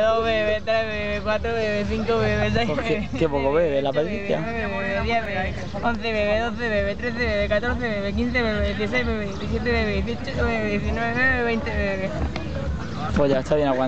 2 bebé, 3 bebé, 4 bebé, 5 bebé, 6 Pues bebé. qué- poco bebe la 7 bebé, 10 bebé, 11 bebé, 12 bebé, 13 bebé, 14 bebé, 15 bebé, 16 bebé, 17 bebé, 18 bebé, 19 bebé, 20 bebé. Pues ya está bien aguantado.